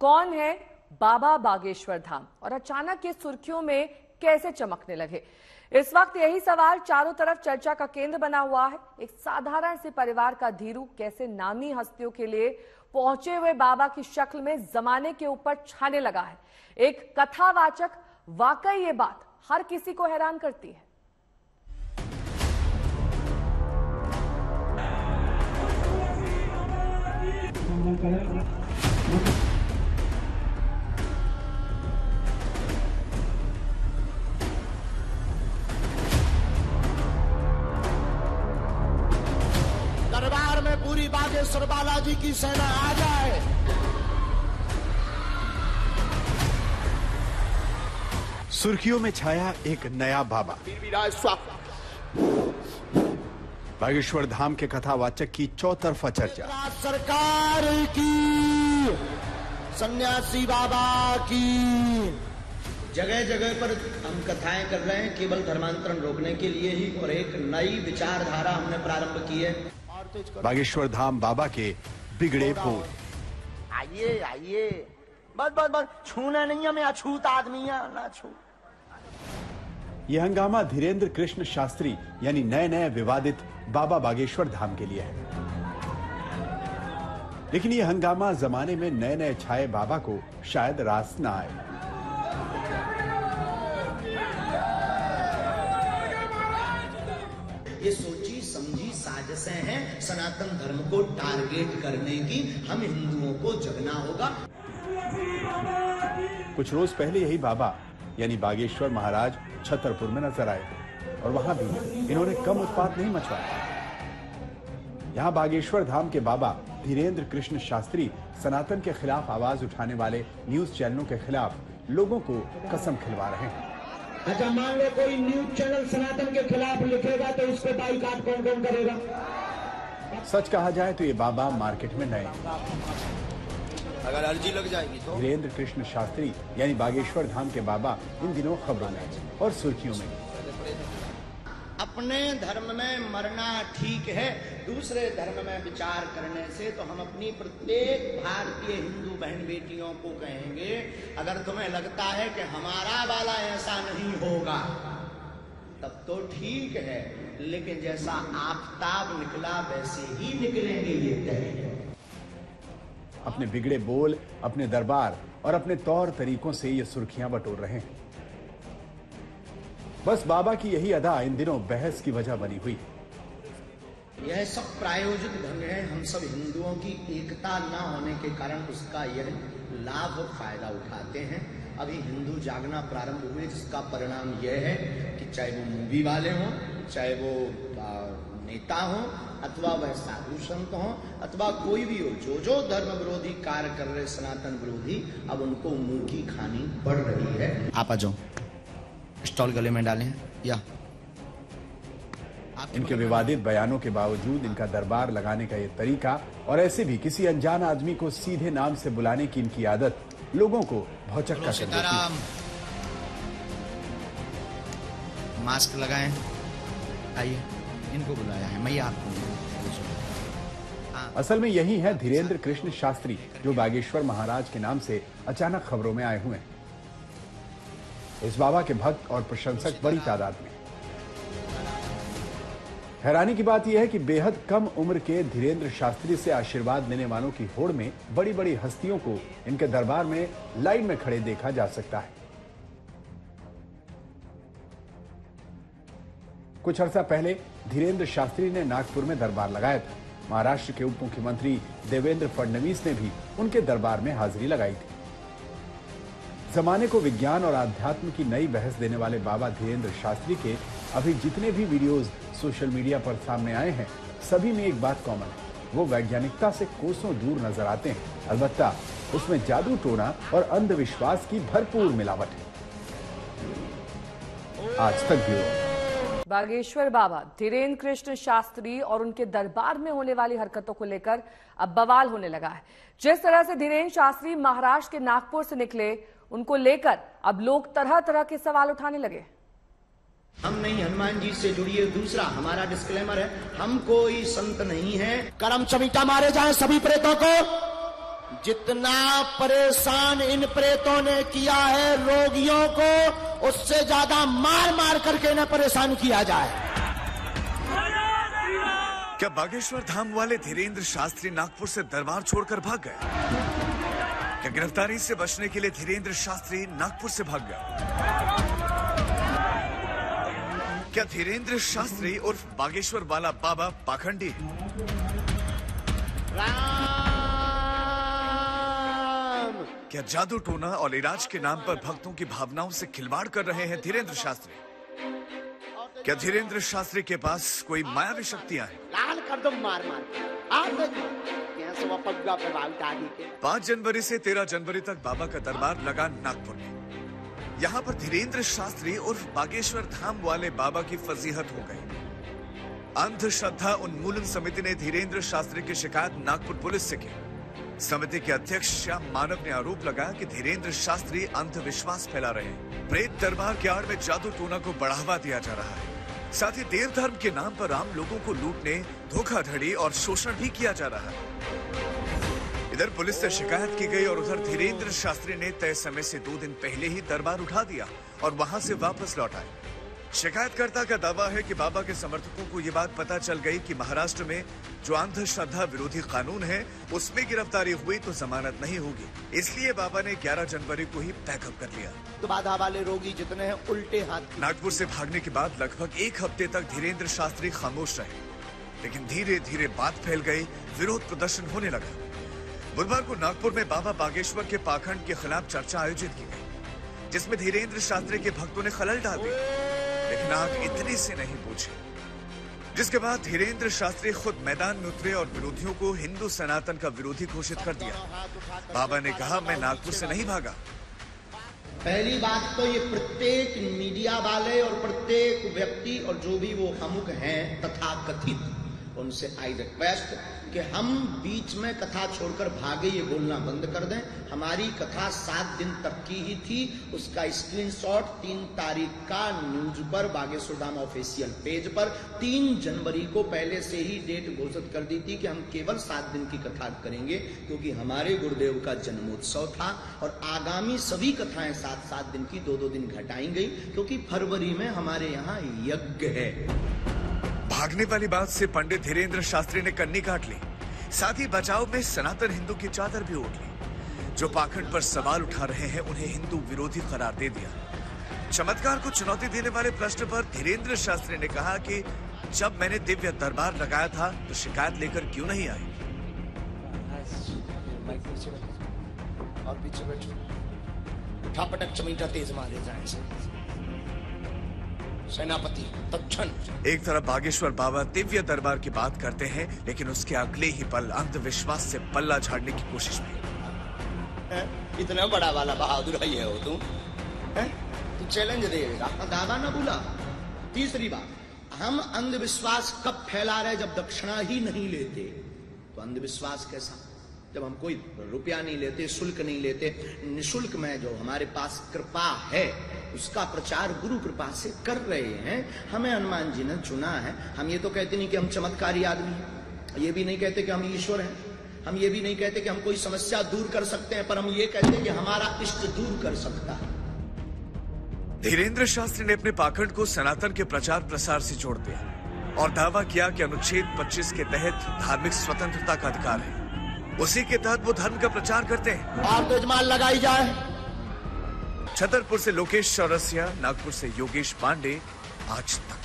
कौन है? बाबा बागेश्वर धाम। और अचानक ये सुर्खियों में कैसे चमकने लगे? इस वक्त यही सवाल चारों तरफ़ चर्चा का केंद्र बना हुआ है। एक साधारण से परिवार का धीरू कैसे नामी हस्तियों के लिए पहुँचे हुए बाबा की शक्ल में जमाने के ऊपर छाने लगा है? एक कथावाचक, वाकई ये बात हर किसी को हैरान करती है। बागेश्वर बालाजी की सेना आ जाए। सुर्खियों में छाया एक नया बाबा। बागेश्वर धाम के कथावाचक की चौतरफा चर्चा। सरकार की सन्यासी बाबा की। जगह जगह पर हम कथाएँ कर रहे हैं केवल धर्मांतरण रोकने के लिए ही और एक नई विचारधारा हमने प्रारंभ की है। बागेश्वर धाम बाबा के बिगड़े बोल आइए आइए। बस बस बस। छूना नहीं है मैं अछूत आदमी ना छू। यह हंगामा धीरेन्द्र कृष्ण शास्त्री यानी नए नए विवादित बाबा बागेश्वर धाम के लिए है। लेकिन यह हंगामा जमाने में नए नए छाए बाबा को शायद रास न आए। ये साजिशें हैं सनातन धर्म को टारगेट करने की हम हिंदुओं को जगना होगा। कुछ रोज पहले यही बाबा यानी बागेश्वर महाराज छतरपुर में नज़र आए और वहाँ भी इन्होंने कम उत्पात नहीं मचवाया। यहाँ बागेश्वर धाम के बाबा धीरेन्द्र कृष्ण शास्त्री सनातन के खिलाफ आवाज़ उठाने वाले न्यूज़ चैनलों के खिलाफ लोगों को कसम खिलवा रहे हैं। अच्छा मान लो कोई न्यूज़ चैनल सनातन के खिलाफ लिखेगा तो उस पर बाईकाट कौन कौन करेगा? सच कहा जाए तो ये बाबा मार्केट में नए अगर अर्जी लग जाएगी तो? धीरेन्द्र कृष्ण शास्त्री यानी बागेश्वर धाम के बाबा इन दिनों खबरों में और सुर्खियों में अपने धर्म में मरना ठीक है दूसरे धर्म में विचार करने से तो हम अपनी प्रत्येक भारतीय हिंदू बहन बेटियों को कहेंगे अगर तुम्हें लगता है कि हमारा वाला ऐसा नहीं होगा तब तो ठीक है लेकिन जैसा आफताब निकला वैसे ही निकलेंगे ये तय अपने बिगड़े बोल अपने दरबार और अपने तौर तरीकों से ये सुर्खियाँ बटोर रहे हैं। बस बाबा की यही अदा इन दिनों बहस की वजह बनी हुई। यह सब प्रायोजित ढंग है हम सब हिंदुओं की एकता न होने के कारण उसका यह लाभ और फ़ायदा उठाते हैं। अभी हिंदू जागना प्रारंभ हुए जिसका परिणाम यह है कि चाहे वो मूवी वाले हों चाहे वो नेता हों अथवा वह साधु संत हों अथवा कोई भी हो जो जो धर्म विरोधी कार्य कर रहे सनातन विरोधी अब उनको मुँह की खानी पड़ रही है। आप आ जाओ। स्टॉल गले में डालें। या। इनके विवादित बयानों के बावजूद इनका दरबार लगाने का ये तरीका और ऐसे भी किसी अनजान आदमी को सीधे नाम से बुलाने की इनकी आदत लोगों को भौचक्का कर देती है। मास्क लगाएँ। आइए इनको बुलाया है मैया आपको। असल में यही है धीरेन्द्र कृष्ण शास्त्री जो बागेश्वर महाराज के नाम से अचानक खबरों में आए हुए हैं। इस बाबा के भक्त और प्रशंसक बड़ी तादाद में। हैरानी की बात यह है कि बेहद कम उम्र के धीरेन्द्र शास्त्री से आशीर्वाद लेने वालों की होड़ में बड़ी बड़ी हस्तियों को इनके दरबार में लाइन में खड़े देखा जा सकता है। कुछ अर्सा पहले धीरेन्द्र शास्त्री ने नागपुर में दरबार लगाया था। महाराष्ट्र के उप मुख्यमंत्री देवेंद्र फडणवीस ने भी उनके दरबार में हाजिरी लगाई थी। जमाने को विज्ञान और आध्यात्म की नई बहस देने वाले बाबा धीरेन्द्र शास्त्री के अभी जितने भी वीडियोस सोशल मीडिया पर सामने आए हैं। सभी में एक बात कॉमन है। वो वैज्ञानिकता से कोसों दूर नज़र आते हैं। अलबत्ता, उसमें जादू टोना और अंधविश्वास की भरपूर मिलावट है। आज तक ब्यूरो। बागेश्वर बाबा, धीरेन्द्र कृष्ण शास्त्री और उनके दरबार में होने वाली हरकतों को लेकर अब बवाल होने लगा है। जिस तरह से धीरेन्द्र शास्त्री महाराष्ट्र के नागपुर से निकले, उनको लेकर अब लोग तरह तरह के सवाल उठाने लगे। हम नहीं हनुमान जी से जुड़िए दूसरा हमारा डिस्क्लेमर है हम कोई संत नहीं है। करम चमीटा मारे जाए सभी प्रेतों को। जितना परेशान इन प्रेतों ने किया है रोगियों को उससे ज़्यादा मार मार करके इन्हें परेशान किया जाए। क्या बागेश्वर धाम वाले धीरेन्द्र शास्त्री नागपुर से दरबार छोड़कर भाग गए? क्या गिरफ्तारी से बचने के लिए धीरेन्द्र शास्त्री नागपुर से भाग गया क्या धीरेन्द्र शास्त्री उर्फ़ बागेश्वर वाला बाबा पाखंडी? राम! क्या जादू टोना और इलाज के नाम पर भक्तों की भावनाओं से खिलवाड़ कर रहे हैं धीरेन्द्र शास्त्री? क्या धीरेन्द्र शास्त्री के पास कोई मायावी शक्तियाँ हैं? लाल कर दो मार मार पाँच जनवरी से तेरह जनवरी तक बाबा का दरबार लगा नागपुर में। यहाँ पर धीरेन्द्र शास्त्री उर्फ़ बागेश्वर धाम वाले बाबा की फजीहत हो गई। अंधश्रद्धा उन्मूलन समिति ने धीरेन्द्र शास्त्री की शिकायत नागपुर पुलिस से की। समिति के अध्यक्ष श्याम मानव ने आरोप लगाया कि धीरेन्द्र शास्त्री अंधविश्वास फैला रहे हैं। प्रेत दरबार के आड़ में जादू टोना को बढ़ावा दिया जा रहा है। साथ ही देव धर्म के नाम पर आम लोगों को लूटने, धोखाधड़ी और शोषण भी किया जा रहा है। इधर पुलिस से शिकायत की गई और उधर धीरेन्द्र शास्त्री ने तय समय से दो दिन पहले ही दरबार उठा दिया और वहाँ से वापस लौट आए। शिकायतकर्ता का दावा है कि बाबा के समर्थकों को ये बात पता चल गई कि महाराष्ट्र में जो अंधश्रद्धा विरोधी कानून है उसमें गिरफ्तारी हुई तो जमानत नहीं होगी। इसलिए बाबा ने 11 जनवरी को ही पैकअप कर लिया। तो बाधा वाले रोगी जितने हैं उल्टे हाथ नागपुर से भागने के बाद लगभग एक हफ़्ते तक धीरेन्द्र शास्त्री खामोश रहे। लेकिन धीरे धीरे बात फैल गई विरोध प्रदर्शन होने लगा। बुधवार को नागपुर में बाबा बागेश्वर के पाखंड के खिलाफ चर्चा आयोजित की गई, जिसमें धीरेन्द्र शास्त्री के भक्तों ने खलल डाल दी, लेकिन आग इतने से नहीं पूछी जिसके बाद धीरेन्द्र शास्त्री खुद मैदान में उतरे और विरोधियों को हिंदू सनातन का विरोधी घोषित कर दिया। बाबा ने कहा, मैं नागपुर से नहीं भागा। पहली बात तो ये प्रत्येक मीडिया वाले और प्रत्येक व्यक्ति और जो भी वो अमुक हैं तथा कथित उनसे आई रिक्वेस्ट कि हम बीच में कथा छोड़कर भागे, ये बोलना बंद कर दें। हमारी कथा सात दिन तक की ही थी। उसका स्क्रीनशॉट तीन तारीख का न्यूज़ पर, बागेश्वर धाम ऑफिशियल पेज पर, तीन जनवरी को पहले से ही डेट घोषित कर दी थी कि हम केवल सात दिन की कथा करेंगे, क्योंकि हमारे गुरुदेव का जन्मोत्सव था और आगामी सभी कथाएँ सात सात दिन की दो दो दिन घटाई गई, क्योंकि फरवरी में हमारे यहाँ यज्ञ है। भागने वाली बात से पंडित धीरेन्द्र शास्त्री ने कन्नी काट ली। साथ ही बचाव में सनातन हिंदू की चादर भी ओढ़ ली। जो पाखंड पर सवाल उठा रहे हैं, उन्हें हिंदू विरोधी करार दे दिया। चमत्कार को चुनौती देने वाले प्रश्न पर धीरेन्द्र शास्त्री ने कहा कि, जब मैंने दिव्य दरबार लगाया था तो शिकायत लेकर क्यों नहीं आई? और पीछे बैठो। उठा पटक चमीटा तेज मारे जाए सेनापति तक्षण एक तरफ़ बागेश्वर बाबा दिव्य दरबार की बात करते हैं लेकिन उसके अगले ही पल अंधविश्वास से पल्ला झाड़ने की कोशिश में। इतना बड़ा वाला बहादुर है ये हो तुम? तू चैलेंज देगा दादा ना बोला तीसरी बात हम अंधविश्वास कब फैला रहे जब दक्षिणा ही नहीं लेते? तो अंधविश्वास कैसा? जब हम कोई रुपया नहीं लेते, शुल्क नहीं लेते, निशुल्क में जो हमारे पास कृपा है, उसका प्रचार गुरु कृपा से कर रहे हैं, हमें हनुमान जी ने चुना है। हम ये तो कहते नहीं कि हम चमत्कारी आदमी हैं, ये भी नहीं कहते कि हम ईश्वर हैं, हम ये भी नहीं कहते कि हम कोई समस्या दूर कर सकते हैं, पर हम ये कहते हैं कि हमारा इष्ट दूर कर सकता है। धीरेन्द्र शास्त्री ने अपने पाखंड को सनातन के प्रचार प्रसार से जोड़ दिया और दावा किया कि अनुच्छेद 25 के तहत धार्मिक स्वतंत्रता का अधिकार है। उसी के तहत वो धर्म का प्रचार करते हैं। आप तेजमाल लगाई जाए। छतरपुर से लोकेश चौरसिया नागपुर से योगेश पांडे आज तक।